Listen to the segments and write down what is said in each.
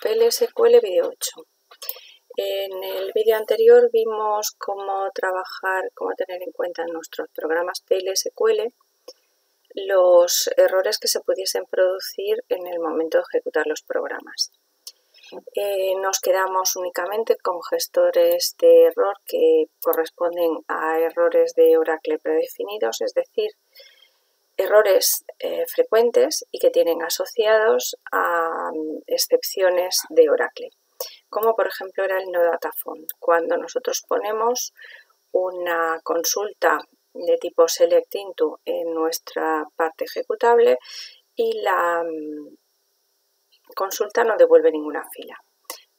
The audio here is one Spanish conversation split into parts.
PLSQL vídeo 8. En el vídeo anterior vimos cómo trabajar, cómo tener en cuenta en nuestros programas PLSQL los errores que se pudiesen producir en el momento de ejecutar los programas. Eh, nos quedamos únicamente con gestores de error que corresponden a errores de Oracle predefinidos, es decir, errores eh, frecuentes y que tienen asociados a mm, excepciones de Oracle, como por ejemplo era el no data Cuando nosotros ponemos una consulta de tipo select into en nuestra parte ejecutable y la mm, consulta no devuelve ninguna fila.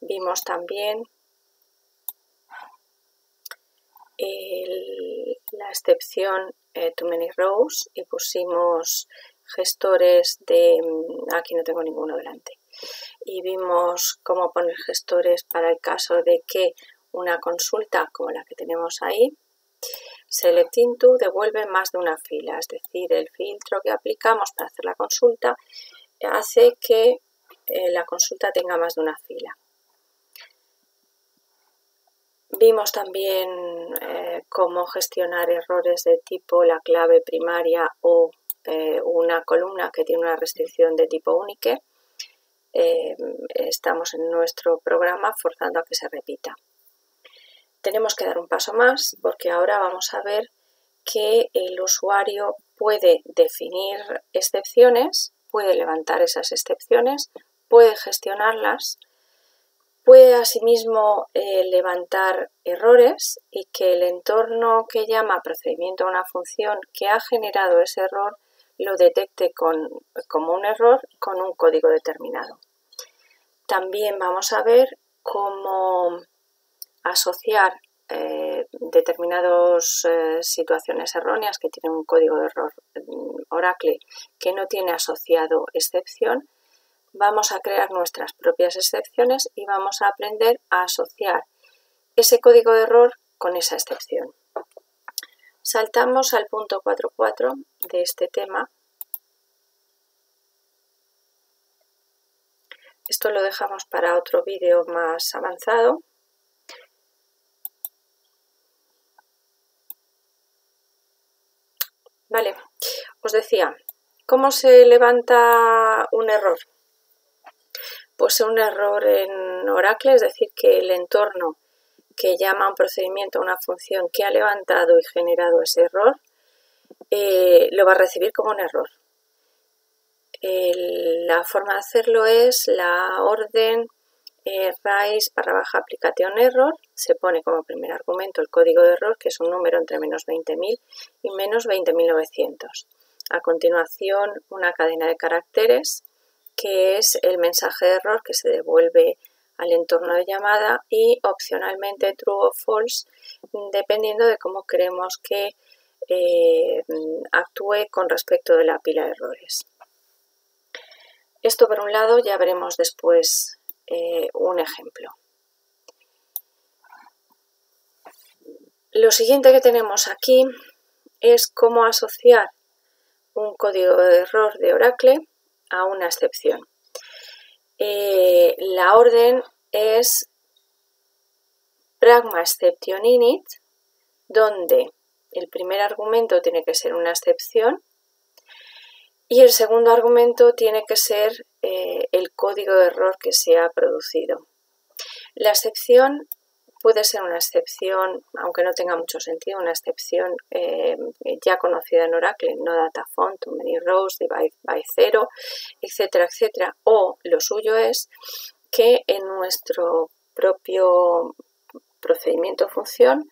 Vimos también la excepción eh, too many rows y pusimos gestores de mm, aquí no tengo ninguno delante. Y vimos cómo poner gestores para el caso de que una consulta como la que tenemos ahí select into devuelve más de una fila. Es decir el filtro que aplicamos para hacer la consulta hace que eh, la consulta tenga más de una fila Vimos también eh, cómo gestionar errores de tipo la clave primaria o eh, una columna que tiene una restricción de tipo único. Eh, estamos en nuestro programa forzando a que se repita. Tenemos que dar un paso más porque ahora vamos a ver que el usuario puede definir excepciones, puede levantar esas excepciones, puede gestionarlas Puede asimismo eh, levantar errores y que el entorno que llama procedimiento a una función que ha generado ese error lo detecte como un error con un código determinado. También vamos a ver cómo asociar eh, determinadas eh, situaciones erróneas que tienen un código de error mm, Oracle que no tiene asociado excepción vamos a crear nuestras propias excepciones y vamos a aprender a asociar ese código de error con esa excepción. Saltamos al punto 4.4 de este tema. Esto lo dejamos para otro vídeo más avanzado. Vale, os decía, ¿cómo se levanta un error? Pues un error en Oracle, es decir, que el entorno que llama a un procedimiento a una función que ha levantado y generado ese error, eh, lo va a recibir como un error. la forma de hacerlo es la orden eh, rise barra baja application error, se pone como primer argumento el código de error, que es un número entre menos 20.000 y menos 20.900. A continuación, una cadena de caracteres que es el mensaje de error que se devuelve al entorno de llamada y opcionalmente true o false dependiendo de cómo queremos que eh, actúe con respecto de la pila de errores. Esto por un lado ya veremos después eh, un ejemplo. Lo siguiente que tenemos aquí es cómo asociar un código de error de Oracle a una excepción. Eh, la orden es pragma exception init, donde el primer argumento tiene que ser una excepción y el segundo argumento tiene que ser eh, el código de error que se ha producido. La excepción puede ser una excepción, aunque no tenga mucho sentido, una excepción eh, ya conocida en Oracle, no data font, too many rows, divide by zero, etcétera, etcétera. O lo suyo es que en nuestro propio procedimiento función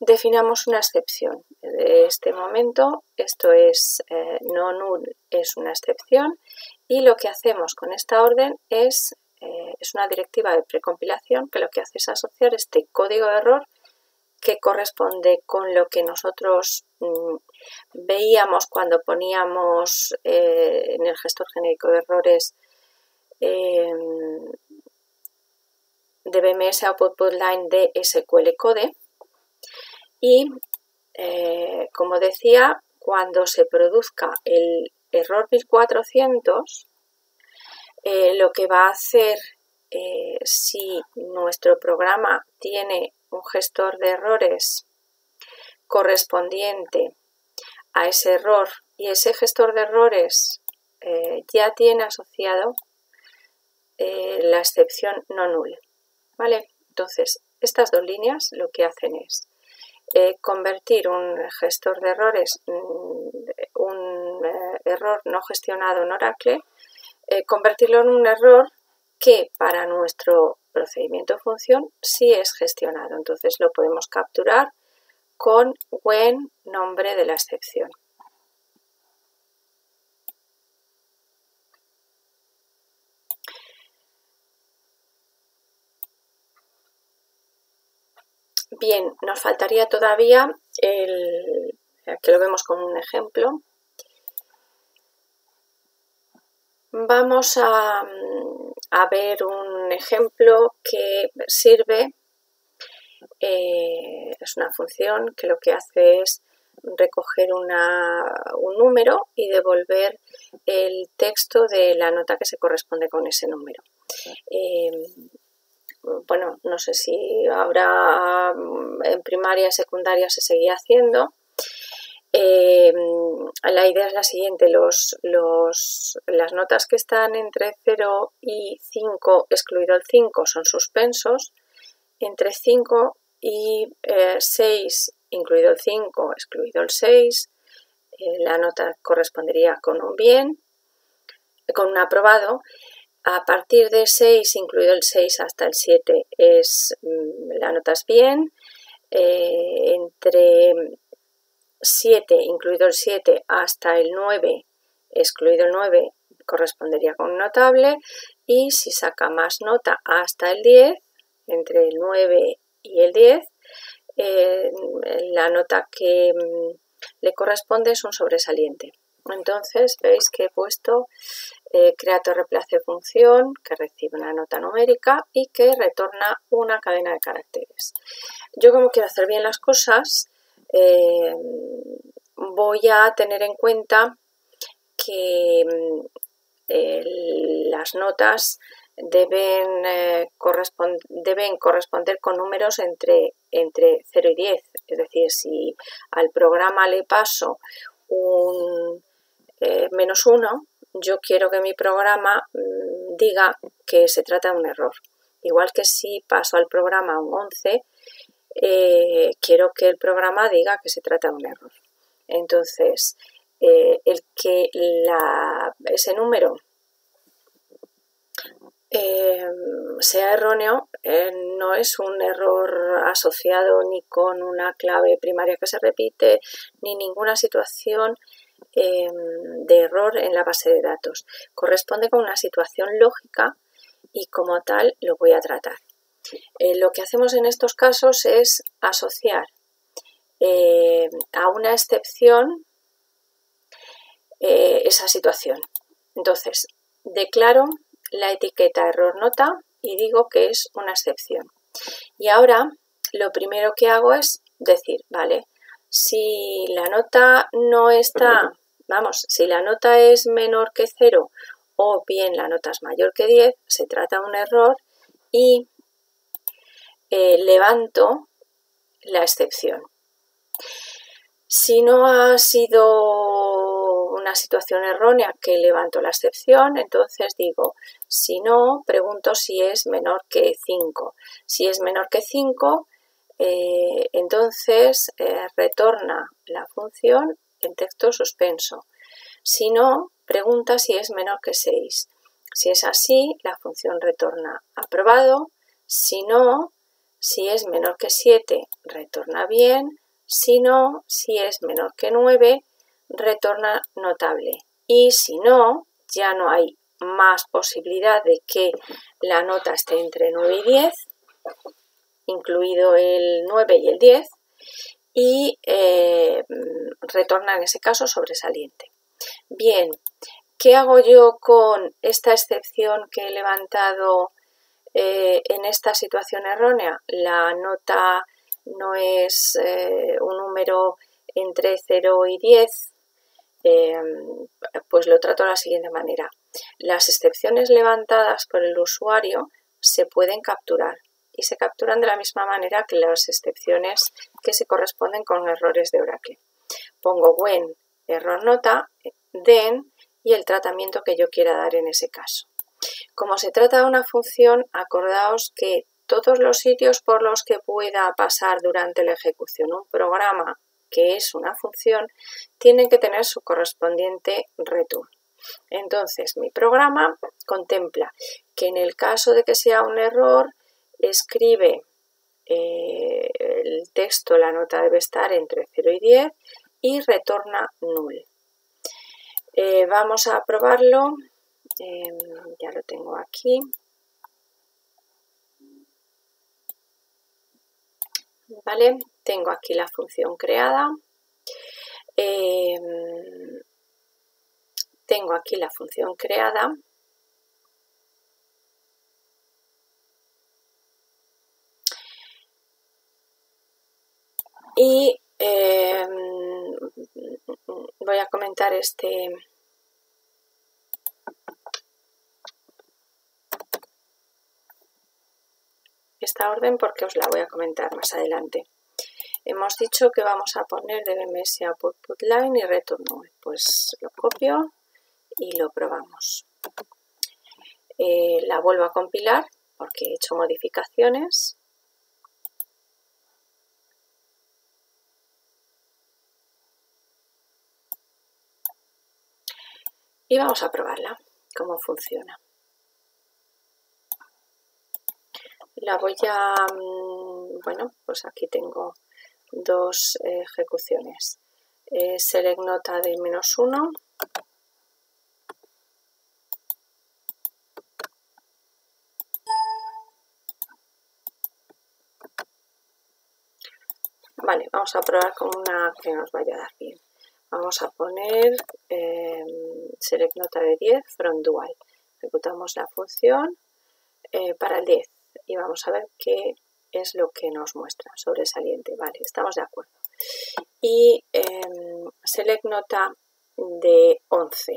definamos una excepción. De este momento, esto es eh, no null, es una excepción y lo que hacemos con esta orden es eh, es una directiva de precompilación que lo que hace es asociar este código de error que corresponde con lo que nosotros mm, veíamos cuando poníamos eh, en el gestor genérico de errores em, de BMS Output Line de SQL Code. Y eh, como decía cuando se produzca el error 1400 eh, lo que va a hacer eh, si nuestro programa tiene un gestor de errores correspondiente a ese error y ese gestor de errores eh, ya tiene asociado la excepción no null. ¿Vale? Entonces, estas dos líneas lo que hacen es convertir un gestor de errores, mm, un error no gestionado en Oracle, convertirlo en un error que para nuestro procedimiento función sí es gestionado. Entonces lo podemos capturar con when nombre de la excepción. Bien, nos faltaría todavía el, que lo vemos con un ejemplo. Vamos a, ver un ejemplo que sirve, eh, es una función que lo que hace es recoger un número y devolver el texto de la nota que se corresponde con ese número. Eh, bueno, no sé si ahora en primaria secundaria se seguía haciendo. Eh, la idea es la siguiente, los, las notas que están entre 0 y 5, excluido el 5, son suspensos. Entre 5 y 6, eh, incluido el 5, excluido el 6, eh, la nota correspondería con un bien, con un aprobado. A partir de 6, incluido el 6 hasta el 7, es, mm, la nota es bien. Eh, entre 7, incluido el 7, hasta el 9, excluido el 9, correspondería con notable. Y si saca más nota hasta el 10, entre el 9 y el 10, eh, la nota que mm, le corresponde es un sobresaliente. Entonces veis que he puesto eh, reemplace función que recibe una nota numérica y que retorna una cadena de caracteres. Yo como quiero hacer bien las cosas, eh, voy a tener en cuenta que mm, las notas deben, eh, deben, corresponder con números entre, entre 0 y 10. Es decir, si al programa le paso un eh, menos 1, yo quiero que mi programa mm, diga que se trata de un error. Igual que si paso al programa un 11, eh, quiero que el programa diga que se trata de un error. Entonces, eh, el que ese número sea erróneo no es un error asociado ni con una clave primaria que se repite, ni ninguna situación Em, de error en la base de datos. Corresponde con una situación lógica y como tal lo voy a tratar. Eh, lo que hacemos en estos casos es asociar eh, a una excepción eh, esa situación. Entonces, declaro la etiqueta error nota y digo que es una excepción. Y ahora lo primero que hago es decir, vale, si la nota no está Vamos, si la nota es menor que 0 o bien la nota es mayor que 10, se trata de un error y eh, levanto la excepción. Si no ha sido una situación errónea que levanto la excepción, entonces digo, si no, pregunto si es menor que 5. Si es menor que 5, eh, entonces eh, retorna la función en texto suspenso. Si no, pregunta si es menor que 6. Si es así, la función retorna aprobado. Si no, si es menor que 7, retorna bien. Si no, si es menor que 9, retorna notable. Y si no, ya no hay más posibilidad de que la nota esté entre 9 y 10, incluido el 9 y el 10, y eh, retorna en ese caso sobresaliente. Bien, ¿qué hago yo con esta excepción que he levantado eh, en esta situación errónea? La nota no es eh, un número entre 0 y 10, pues lo trato de la siguiente manera. Las excepciones levantadas por el usuario se pueden capturar y se capturan de la misma manera que las excepciones que se corresponden con errores de Oracle. Pongo when error nota, then y el tratamiento que yo quiera dar en ese caso. Como se trata de una función, acordaos que todos los sitios por los que pueda pasar durante la ejecución un programa que es una función, tienen que tener su correspondiente return. Entonces, mi programa contempla que en el caso de que sea un error, escribe eh, el texto, la nota debe estar entre 0 y 10 y retorna null. Eh, vamos a probarlo. Em, ya lo tengo aquí. ¿Vale? Tengo aquí la función creada. Em, tengo aquí la función creada. Y em, voy a comentar este, esta orden porque os la voy a comentar más adelante. Hemos dicho que vamos a poner dbms output line y return. Pues lo copio y lo probamos. Eh, la vuelvo a compilar porque he hecho modificaciones. Y vamos a probarla, cómo funciona. La voy a, mm, bueno, pues aquí tengo dos ejecuciones. Eh, select nota de menos 1 Vale, vamos a probar con una que nos vaya a dar bien. Vamos a poner eh, select nota de 10 from dual. Ejecutamos la función eh, para el 10 y vamos a ver qué es lo que nos muestra sobresaliente. Vale, estamos de acuerdo. Y em, select nota de 11.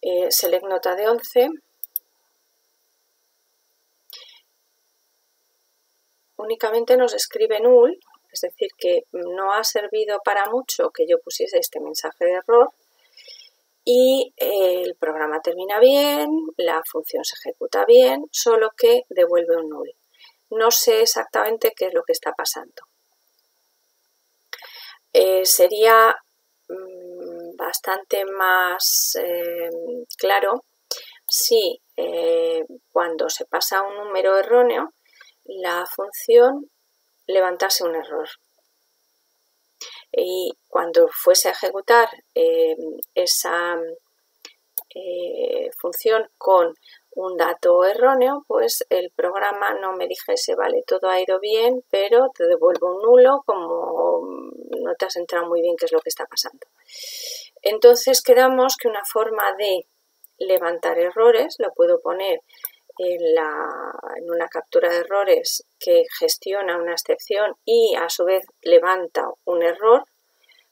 Eh, select nota de 11 únicamente nos escribe null es decir, que no ha servido para mucho que yo pusiese este mensaje de error y eh, el programa termina bien, la función se ejecuta bien, solo que devuelve un null. No sé exactamente qué es lo que está pasando. Eh, sería mm, bastante más eh, claro si cuando se pasa un número erróneo la función levantase un error. Y cuando fuese a ejecutar eh, esa eh, función con un dato erróneo, pues el programa no me dijese, vale, todo ha ido bien, pero te devuelvo un nulo como no te has entrado muy bien qué es lo que está pasando. Entonces quedamos que una forma de levantar errores, lo puedo poner en, una captura de errores que gestiona una excepción y a su vez levanta un error,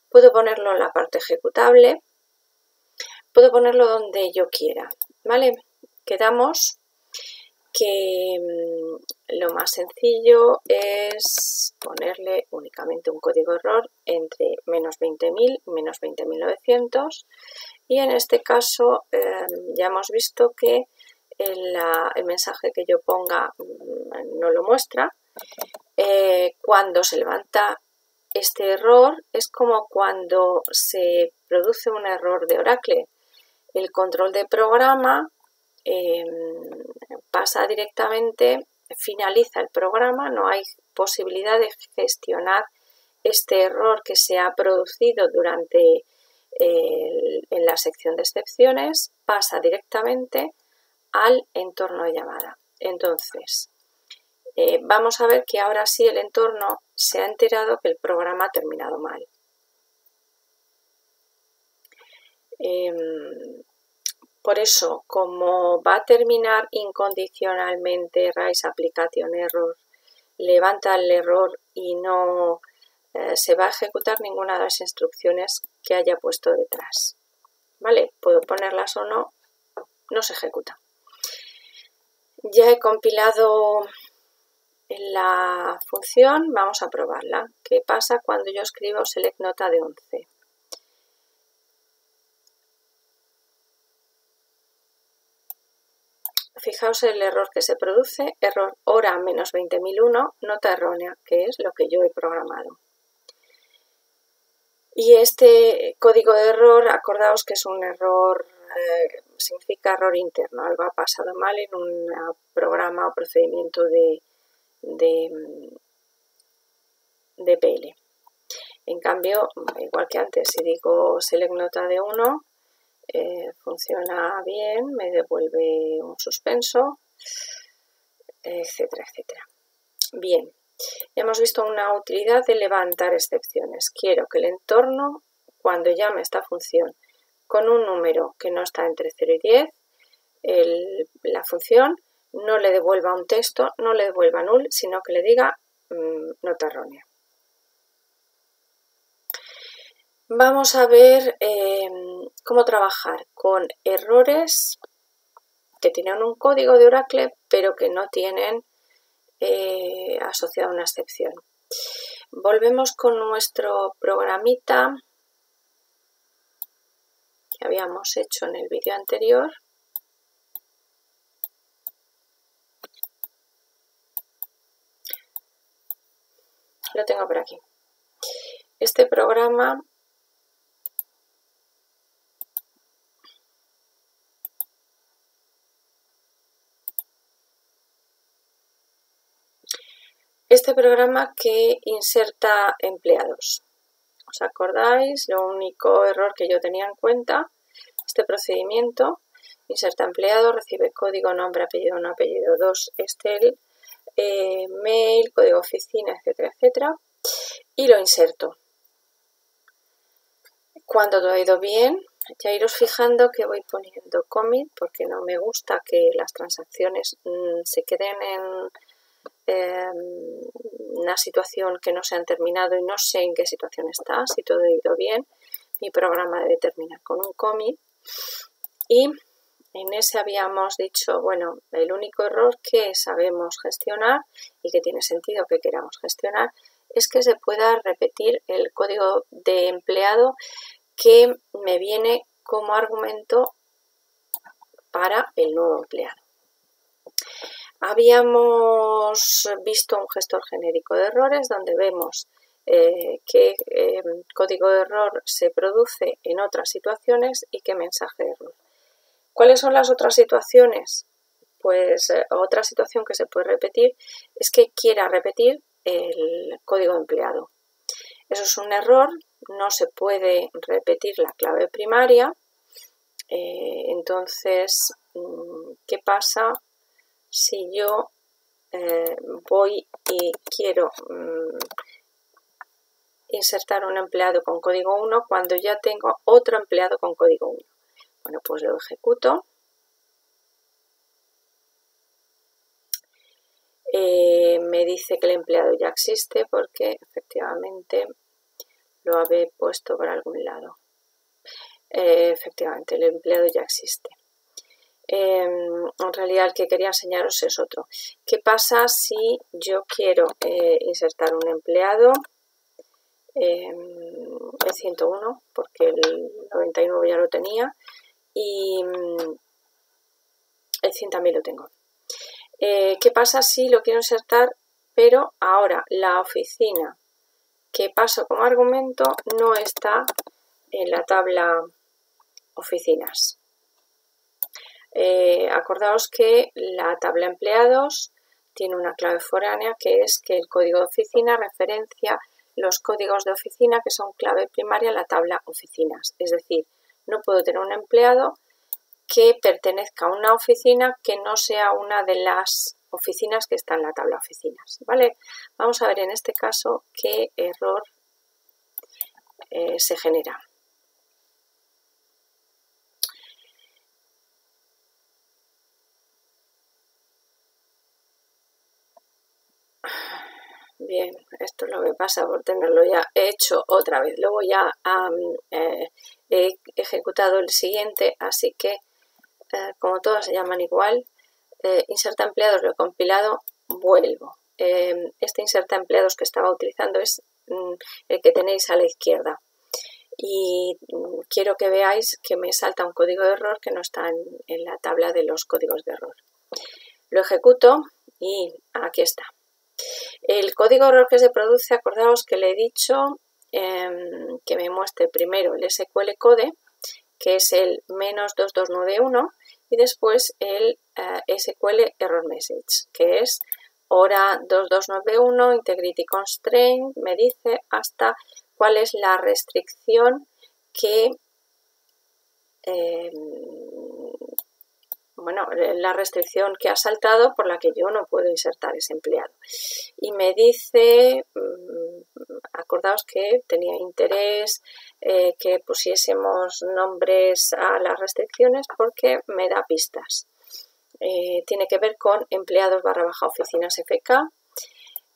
puedo ponerlo en la parte ejecutable, puedo ponerlo donde yo quiera, ¿vale? Quedamos que mm, lo más sencillo es ponerle únicamente un código error entre menos 20.000 y menos 20.900 y en este caso em, ya hemos visto que el, mensaje que yo ponga mm, no lo muestra. Eh, cuando se levanta este error es como cuando se produce un error de Oracle. El control de programa em, pasa directamente, finaliza el programa, no hay posibilidad de gestionar este error que se ha producido durante en la sección de excepciones, pasa directamente al entorno de llamada. Entonces, eh, vamos a ver que ahora sí el entorno se ha enterado que el programa ha terminado mal. Em, por eso, como va a terminar incondicionalmente Rise Application Error, levanta el error y no eh, se va a ejecutar ninguna de las instrucciones que haya puesto detrás. ¿Vale? Puedo ponerlas o no, no se ejecuta. Ya he compilado la función, vamos a probarla. ¿Qué pasa cuando yo escribo select nota de 11? Fijaos el error que se produce, error hora menos 20.001, nota errónea, que es lo que yo he programado. Y este código de error, acordaos que es un error, eh, significa error interno, algo ha pasado mal en un programa o procedimiento de, de, de PL. En cambio, igual que antes, si digo select nota de 1, eh, funciona bien, me devuelve un suspenso, etcétera, etcétera. Bien, hemos visto una utilidad de levantar excepciones. Quiero que el entorno, cuando llame esta función con un número que no está entre 0 y 10, la función no le devuelva un texto, no le devuelva null, sino que le diga mm, nota errónea. Vamos a ver em, cómo trabajar con errores que tienen un código de Oracle pero que no tienen eh, asociado una excepción. Volvemos con nuestro programita habíamos hecho en el vídeo anterior. Lo tengo por aquí. Este programa este programa que inserta empleados. ¿Os acordáis? Lo único error que yo tenía en cuenta, este procedimiento, inserta empleado, recibe código, nombre, apellido, no apellido, 2, Estel, eh, mail, código oficina, etcétera, etcétera, y lo inserto. Cuando todo ha ido bien, ya iros fijando que voy poniendo commit porque no me gusta que las transacciones mm, se queden en Em, una situación que no se han terminado y no sé en qué situación está, si todo ha ido bien, mi programa debe terminar con un commit. Y en ese habíamos dicho, bueno, el único error que sabemos gestionar y que tiene sentido que queramos gestionar es que se pueda repetir el código de empleado que me viene como argumento para el nuevo empleado. Habíamos visto un gestor genérico de errores donde vemos eh, qué eh, código de error se produce en otras situaciones y qué mensaje de error. ¿Cuáles son las otras situaciones? Pues eh, otra situación que se puede repetir es que quiera repetir el código empleado. Eso es un error, no se puede repetir la clave primaria. entonces, mm, ¿qué pasa si yo eh, voy y quiero mm, insertar un empleado con código 1 cuando ya tengo otro empleado con código 1. Bueno, pues lo ejecuto. Eh, me dice que el empleado ya existe porque efectivamente lo había puesto por algún lado. Eh, efectivamente, el empleado ya existe. Em, en realidad el que quería enseñaros es otro. ¿Qué pasa si yo quiero eh, insertar un empleado? Em, el 101, porque el 99 ya lo tenía, y mm, el 100 también lo tengo. Eh, ¿Qué pasa si lo quiero insertar, pero ahora la oficina que paso como argumento no está en la tabla oficinas? Eh, acordaos que la tabla empleados tiene una clave foránea que es que el código de oficina referencia los códigos de oficina que son clave primaria en la tabla oficinas. Es decir, no puedo tener un empleado que pertenezca a una oficina que no sea una de las oficinas que está en la tabla oficinas. ¿vale? Vamos a ver en este caso qué error eh, se genera. Bien, esto es lo que pasa por tenerlo ya hecho otra vez. Luego ya eh, he ejecutado el siguiente, así que eh, como todas se llaman igual, eh, inserta empleados lo he compilado, vuelvo. Em, este inserta empleados que estaba utilizando es mm, el que tenéis a la izquierda. Y mm, quiero que veáis que me salta un código de error que no está en, la tabla de los códigos de error. Lo ejecuto y aquí está. El código error que se produce, acordaos que le he dicho em, que me muestre primero el SQL code, que es el menos 2291, y después el eh, SQL error message, que es hora 2291, integrity constraint, me dice hasta cuál es la restricción que em, bueno, la restricción que ha saltado por la que yo no puedo insertar ese empleado. Y me dice, mm, acordaos que tenía interés eh, que pusiésemos nombres a las restricciones porque me da pistas. Eh, tiene que ver con empleados barra baja oficinas FK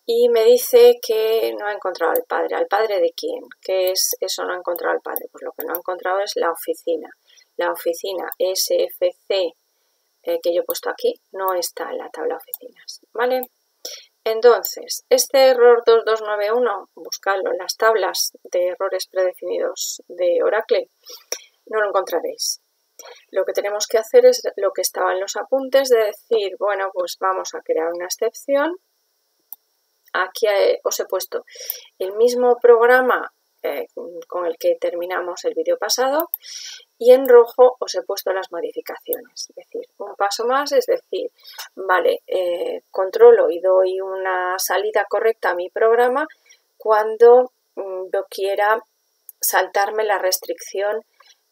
y me dice que no ha encontrado al padre. ¿Al padre de quién? ¿Qué es eso no ha encontrado al padre? Pues lo que no ha encontrado es la oficina. La oficina SFC eh, que yo he puesto aquí no está en la tabla oficinas. ¿Vale? Entonces, este error 2291, buscadlo en las tablas de errores predefinidos de Oracle, no lo encontraréis. Lo que tenemos que hacer es lo que estaba en los apuntes de decir, bueno, pues vamos a crear una excepción. Aquí os he puesto el mismo programa eh, con el que terminamos el vídeo pasado y en rojo os he puesto las modificaciones. Es decir, un paso más, es decir, vale, eh, controlo y doy una salida correcta a mi programa cuando mm, yo quiera saltarme la restricción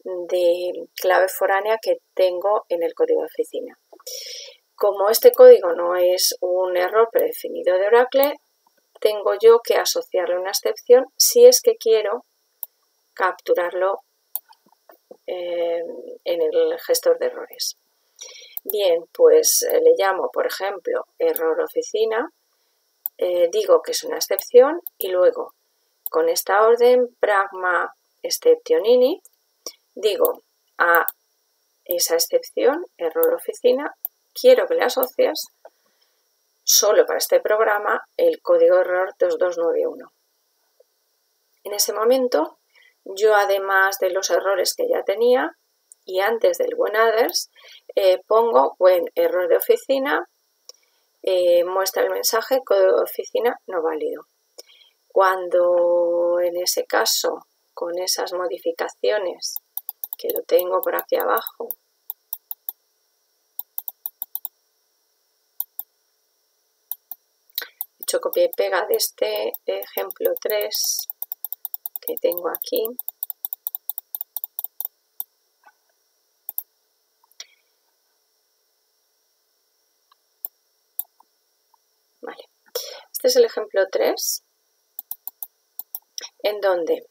de clave foránea que tengo en el código de oficina. Como este código no es un error predefinido de Oracle, tengo yo que asociarle una excepción si es que quiero capturarlo eh, en el gestor de errores. Bien, pues eh, le llamo, por ejemplo, error oficina, eh, digo que es una excepción y luego con esta orden pragma exceptionini digo a esa excepción, error oficina, quiero que le asocies solo para este programa el código error 2291. En ese momento, yo además de los errores que ya tenía y antes del when others, eh, pongo when error de oficina, eh, muestra el mensaje código de oficina no válido. Cuando en ese caso, con esas modificaciones que lo tengo por aquí abajo. Hecho copia y pega de este ejemplo 3 que tengo aquí. Vale. Este es el ejemplo 3 en donde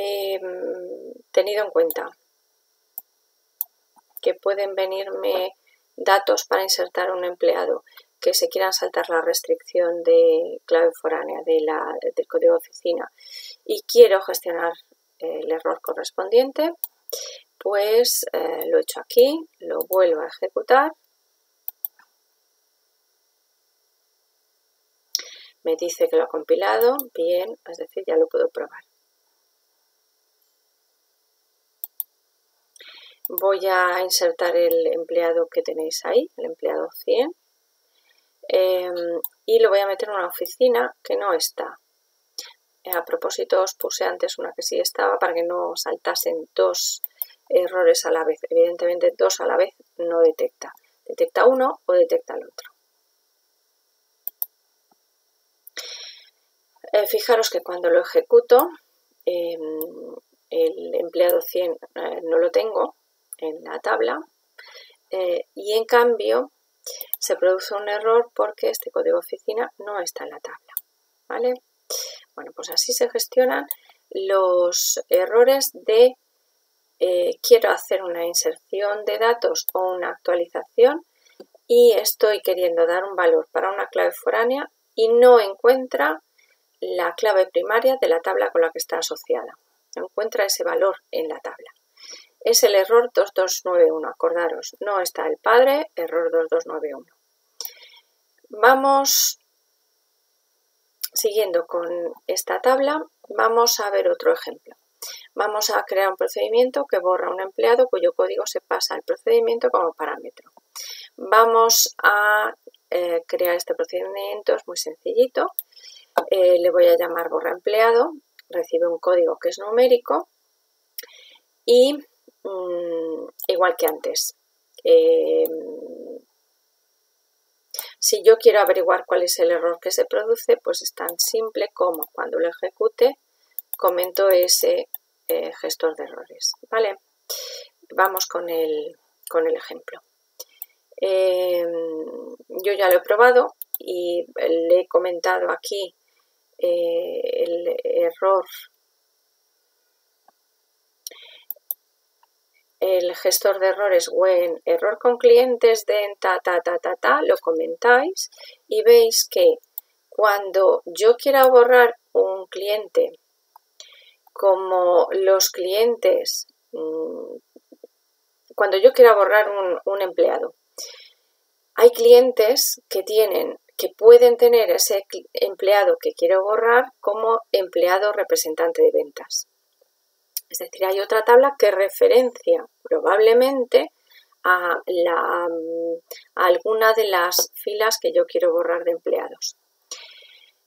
Em, tenido en cuenta que pueden venirme datos para insertar un empleado que se quieran saltar la restricción de clave foránea del código de oficina y quiero gestionar el error correspondiente, pues eh, lo he hecho aquí, lo vuelvo a ejecutar. Me dice que lo ha compilado, bien, es decir, ya lo puedo probar. voy a insertar el empleado que tenéis ahí, el empleado 100, em, y lo voy a meter en una oficina que no está. A propósito, os puse antes una que sí estaba para que no saltasen dos errores a la vez. Evidentemente, dos a la vez no detecta. Detecta uno o detecta el otro. Eh, fijaros que cuando lo ejecuto, em, el empleado 100 eh, no lo tengo, en la tabla eh, y en cambio se produce un error porque este código oficina no está en la tabla. ¿vale? Bueno, pues así se gestionan los errores de eh, quiero hacer una inserción de datos o una actualización y estoy queriendo dar un valor para una clave foránea y no encuentra la clave primaria de la tabla con la que está asociada. No encuentra ese valor en la tabla. Es el error 2291. Acordaros, no está el padre, error 2291. Vamos siguiendo con esta tabla, vamos a ver otro ejemplo. Vamos a crear un procedimiento que borra un empleado cuyo código se pasa al procedimiento como parámetro. Vamos a eh, crear este procedimiento, es muy sencillito. Eh, le voy a llamar borra empleado, recibe un código que es numérico y mm, igual que antes. Eh, si yo quiero averiguar cuál es el error que se produce, pues es tan simple como cuando lo ejecute comento ese gestor de errores. ¿vale? Vamos con el, con el ejemplo. yo ya lo he probado y le he comentado aquí eh, el error el gestor de errores when error con clientes de ta ta ta ta ta lo comentáis y veis que cuando yo quiera borrar un cliente como los clientes mm, cuando yo quiera borrar un, un empleado hay clientes que tienen que pueden tener ese empleado que quiero borrar como empleado representante de ventas. Es decir, hay otra tabla que referencia probablemente a, alguna de las filas que yo quiero borrar de empleados.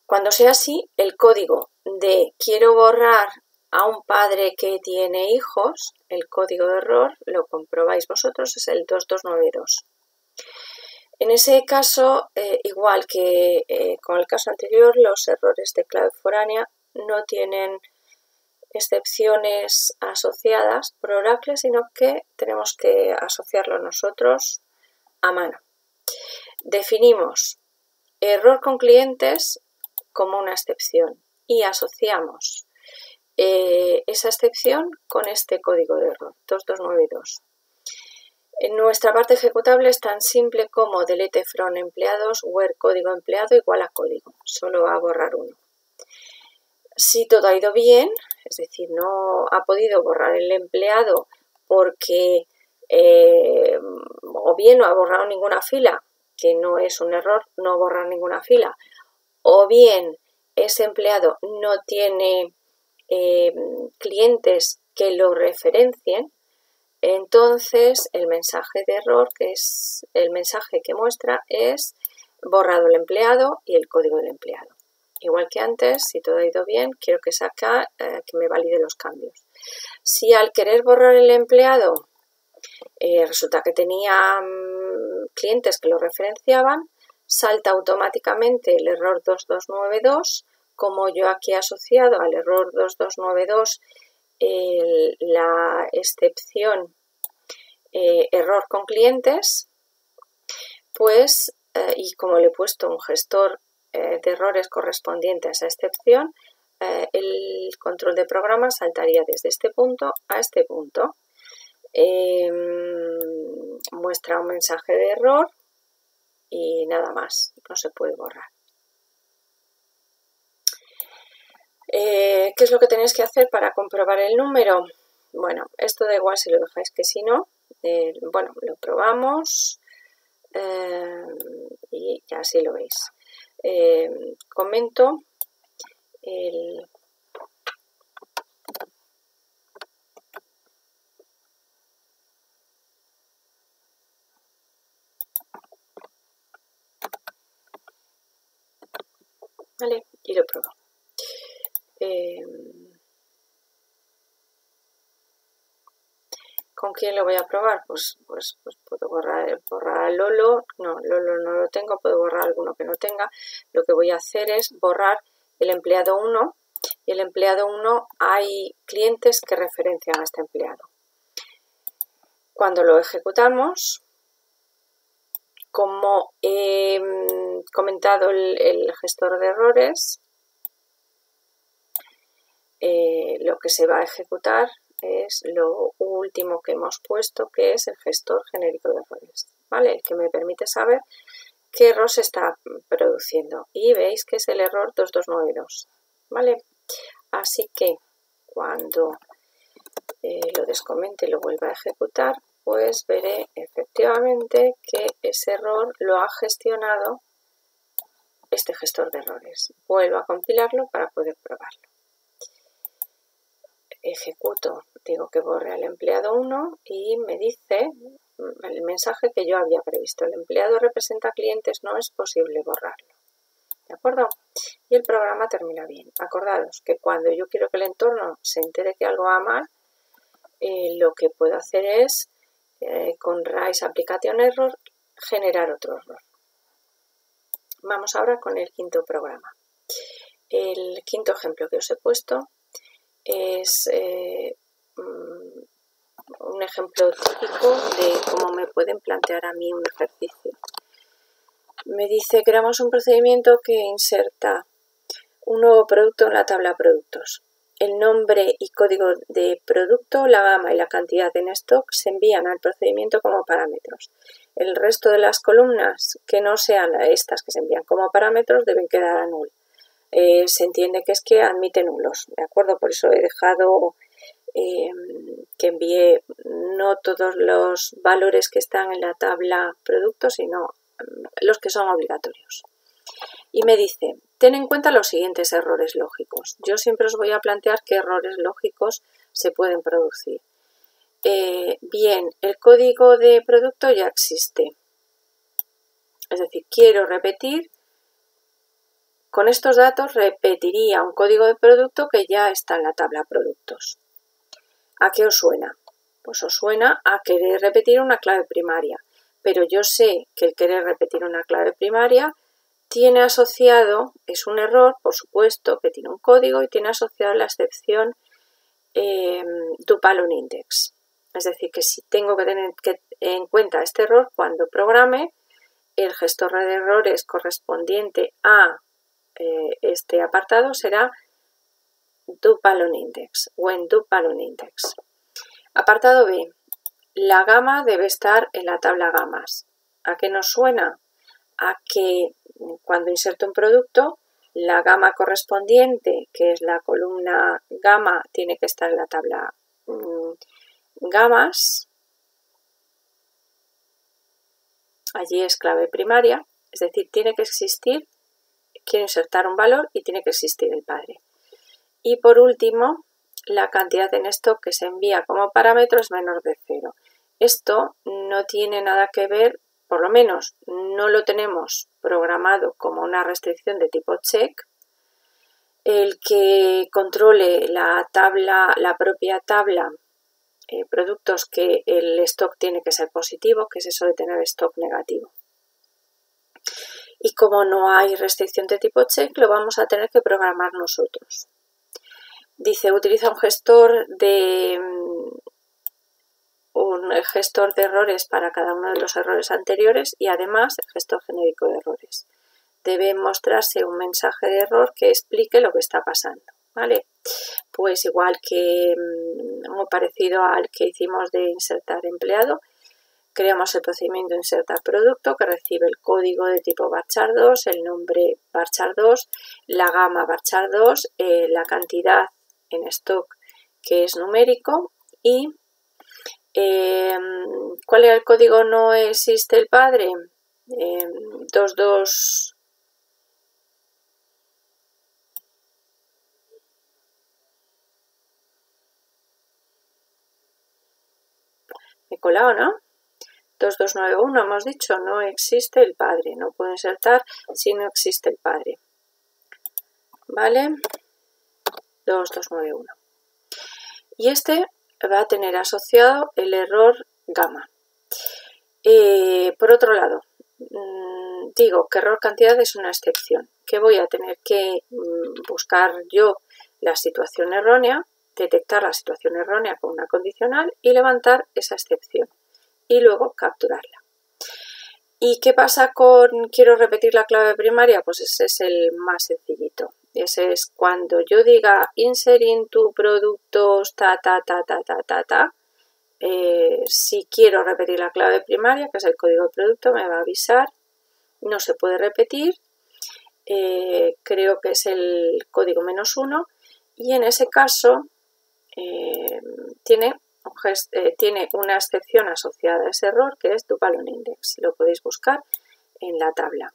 Cuando sea así, el código de quiero borrar a un padre que tiene hijos, el código de error, lo comprobáis vosotros, es el 2292. En ese caso, eh, igual que eh, con el caso anterior, los errores de clave foránea no tienen excepciones asociadas por Oracle, sino que tenemos que asociarlo nosotros a mano. Definimos error con clientes como una excepción y asociamos eh, esa excepción con este código de error 2292. En nuestra parte ejecutable es tan simple como delete from empleados where código empleado igual a código. Solo va a borrar uno. Si todo ha ido bien, es decir, no ha podido borrar el empleado porque eh, o bien no ha borrado ninguna fila, que no es un error no borrar ninguna fila, o bien ese empleado no tiene eh, clientes que lo referencien, entonces, el mensaje de error, que es el mensaje que muestra, es borrado el empleado y el código del empleado. Igual que antes, si todo ha ido bien, quiero que saca eh, que me valide los cambios. Si al querer borrar el empleado eh, resulta que tenía mm, clientes que lo referenciaban, salta automáticamente el error 2292, como yo aquí he asociado al error 2292 la excepción eh, error con clientes, pues, y como le he puesto un gestor eh, de errores correspondiente a excepción, el control de programa saltaría desde este punto a este punto. Em, muestra un mensaje de error y nada más, no se puede borrar. Eh, ¿Qué es lo que tenéis que hacer para comprobar el número? Bueno, esto da igual si lo dejáis que si no. Eh, bueno, lo probamos eh, y ya así lo veis. Comento el, Vale, y lo pruebo. Em, ¿Con quién lo voy a probar? Pues, pues, pues puedo borrar, borrar a Lolo. No, Lolo no lo tengo, puedo borrar alguno que no tenga. Lo que voy a hacer es borrar el empleado 1 y el empleado 1 hay clientes que referencian a este empleado. Cuando lo ejecutamos, como he mm, comentado el gestor de errores, eh, lo que se va a ejecutar es lo último que hemos puesto, que es el gestor genérico de errores, ¿vale? El que me permite saber qué error se está produciendo. Y veis que es el error 2292, ¿vale? Así que cuando eh, lo descomente y lo vuelva a ejecutar, pues veré efectivamente que ese error lo ha gestionado este gestor de errores. Vuelvo a compilarlo para poder probarlo. Ejecuto, digo que borre al empleado 1 y me dice el mensaje que yo había previsto. El empleado representa clientes, no es posible borrarlo. ¿De acuerdo? Y el programa termina bien. Acordaros que cuando yo quiero que el entorno se entere que algo va mal, eh, lo que puedo hacer es, eh, con Rise Application Error, generar otro error. Vamos ahora con el quinto programa. El quinto ejemplo que os he puesto es eh, mm, un ejemplo típico de cómo me pueden plantear a mí un ejercicio. Me dice, creamos un procedimiento que inserta un nuevo producto en la tabla productos. El nombre y código de producto, la gama y la cantidad en stock se envían al procedimiento como parámetros. El resto de las columnas que no sean estas que se envían como parámetros deben quedar a null. Eh, se entiende que es que admite nulos, ¿de acuerdo? Por eso he dejado Em, que envíe no todos los valores que están en la tabla productos, sino em, los que son obligatorios. Y me dice, ten en cuenta los siguientes errores lógicos. Yo siempre os voy a plantear qué errores lógicos se pueden producir. Eh, bien, el código de producto ya existe. Es decir, quiero repetir, con estos datos repetiría un código de producto que ya está en la tabla productos. ¿A qué os suena? Pues os suena a querer repetir una clave primaria, pero yo sé que el querer repetir una clave primaria tiene asociado, es un error, por supuesto, que tiene un código y tiene asociado la excepción eh, index. Es decir, que si tengo que tener en cuenta este error cuando programe, el gestor de errores correspondiente a eh, este apartado será balloon index, when balloon index. Apartado B. La gama debe estar en la tabla gamas. ¿A qué nos suena? A que cuando inserto un producto, la gama correspondiente, que es la columna gama, tiene que estar en la tabla mm, gamas. Allí es clave primaria, es decir, tiene que existir, quiero insertar un valor y tiene que existir el padre. Y por último, la cantidad en stock que se envía como parámetro es menor de cero. Esto no tiene nada que ver, por lo menos no lo tenemos programado como una restricción de tipo check. El que controle la tabla, la propia tabla, eh, productos que el stock tiene que ser positivo, que es eso de tener stock negativo. Y como no hay restricción de tipo check, lo vamos a tener que programar nosotros. Dice, utiliza un gestor de mm, un gestor de errores para cada uno de los errores anteriores y además el gestor genérico de errores. Debe mostrarse un mensaje de error que explique lo que está pasando. ¿Vale? Pues igual que mm, muy parecido al que hicimos de insertar empleado, creamos el procedimiento insertar producto que recibe el código de tipo varchar2, el nombre varchar2, la gama varchar2, eh, la cantidad en stock que es numérico y em, ¿cuál era el código no existe el padre? Eh, em, 22 me he colado, ¿no? 2291 hemos dicho, no existe el padre, no puede insertar si no existe el padre. ¿Vale? 2291. Y este va a tener asociado el error gamma. Eh, por otro lado, mm, digo que error cantidad es una excepción, que voy a tener que mm, buscar yo la situación errónea, detectar la situación errónea con una condicional y levantar esa excepción y luego capturarla. ¿Y qué pasa con quiero repetir la clave primaria? Pues ese es el más sencillito. Ese es cuando yo diga insert tu productos ta ta ta ta ta ta ta. Eh, si quiero repetir la clave primaria, que es el código de producto, me va a avisar. No se puede repetir. Eh, creo que es el código menos uno. Y en ese caso, eh, tiene, eh, tiene una excepción asociada a ese error que es on index. Lo podéis buscar en la tabla.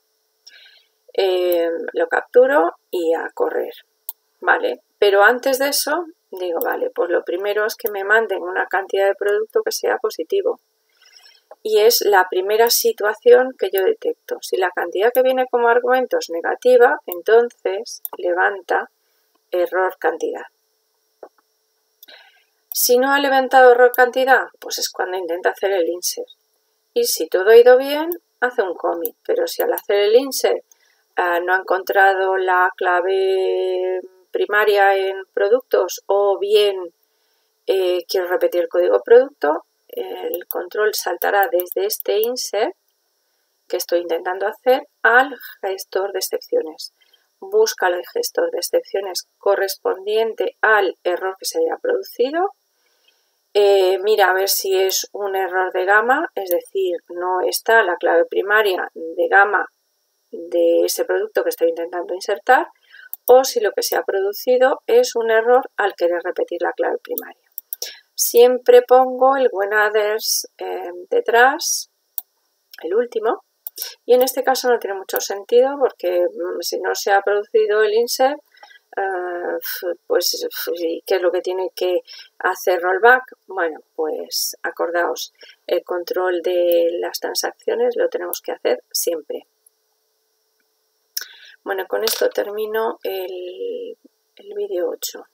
lo capturo y a correr. Vale, pero antes de eso digo, vale, pues lo primero es que me manden una cantidad de producto que sea positivo. Y es la primera situación que yo detecto. Si la cantidad que viene como argumento es negativa, entonces levanta error cantidad. Si no ha levantado error cantidad, pues es cuando intenta hacer el insert. Y si todo ha ido bien, hace un commit. Pero si al hacer el insert eh, no ha encontrado la clave primaria en productos o bien eh, quiero repetir el código producto, el control saltará desde este insert que estoy intentando hacer al gestor de excepciones. Busca el gestor de excepciones correspondiente al error que se haya producido. Eh, mira a ver si es un error de gama, es decir, no está la clave primaria de gama de ese producto que estoy intentando insertar o si lo que se ha producido es un error al querer repetir la clave primaria. Siempre pongo el when others eh, detrás, el último, y en este caso no tiene mucho sentido porque mm, si no se ha producido el insert, eh, pues ¿qué es lo que tiene que hacer rollback? Bueno, pues acordaos, el control de las transacciones lo tenemos que hacer siempre. Bueno, con esto termino el, el vídeo 8.